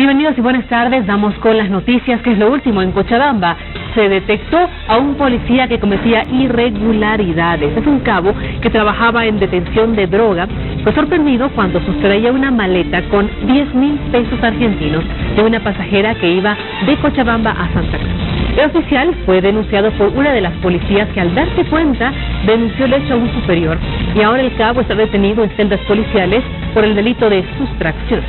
Bienvenidos y buenas tardes. Vamos con las noticias, que es lo último en Cochabamba. Se detectó a un policía que cometía irregularidades. Es un cabo que trabajaba en detención de droga. Fue sorprendido cuando sustraía una maleta con 10 mil pesos argentinos de una pasajera que iba de Cochabamba a Santa Cruz. El oficial fue denunciado por una de las policías que al darse cuenta denunció el hecho a un superior y ahora el cabo está detenido en celdas policiales por el delito de sustracción.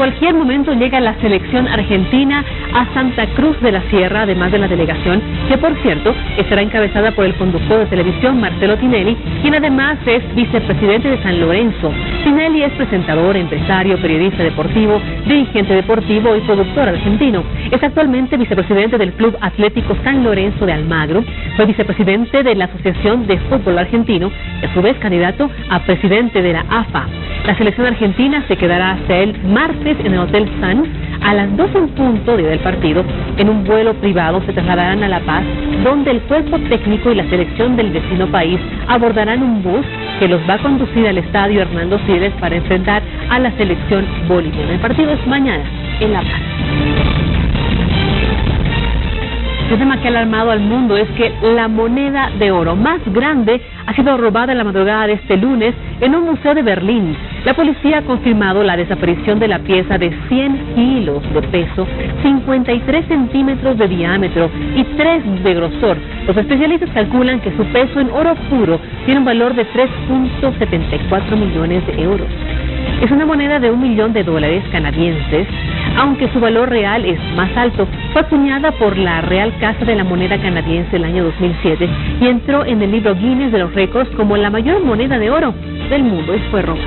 Cualquier momento llega la selección argentina a Santa Cruz de la Sierra, además de la delegación, que por cierto estará encabezada por el conductor de televisión Marcelo Tinelli, quien además es vicepresidente de San Lorenzo. Tinelli es presentador, empresario, periodista deportivo, dirigente deportivo y productor argentino. Es actualmente vicepresidente del Club Atlético San Lorenzo de Almagro, fue vicepresidente de la Asociación de Fútbol Argentino y a su vez candidato a presidente de la AFA. La selección argentina se quedará hasta el martes en el Hotel Sun. A las 12 en punto día del partido, en un vuelo privado se trasladarán a La Paz, donde el cuerpo técnico y la selección del vecino país abordarán un bus que los va a conducir al estadio Hernando Siles para enfrentar a la selección boliviana. El partido es mañana en La Paz. El tema que ha alarmado al mundo es que la moneda de oro más grande ha sido robada en la madrugada de este lunes en un museo de Berlín. La policía ha confirmado la desaparición de la pieza de 100 kilos de peso, 53 centímetros de diámetro y 3 de grosor. Los especialistas calculan que su peso en oro puro tiene un valor de 3.74 millones de euros. Es una moneda de un millón de dólares canadienses aunque su valor real es más alto. Fue acuñada por la Real Casa de la Moneda Canadiense el año 2007 y entró en el libro Guinness de los récords como la mayor moneda de oro del mundo y fue robada.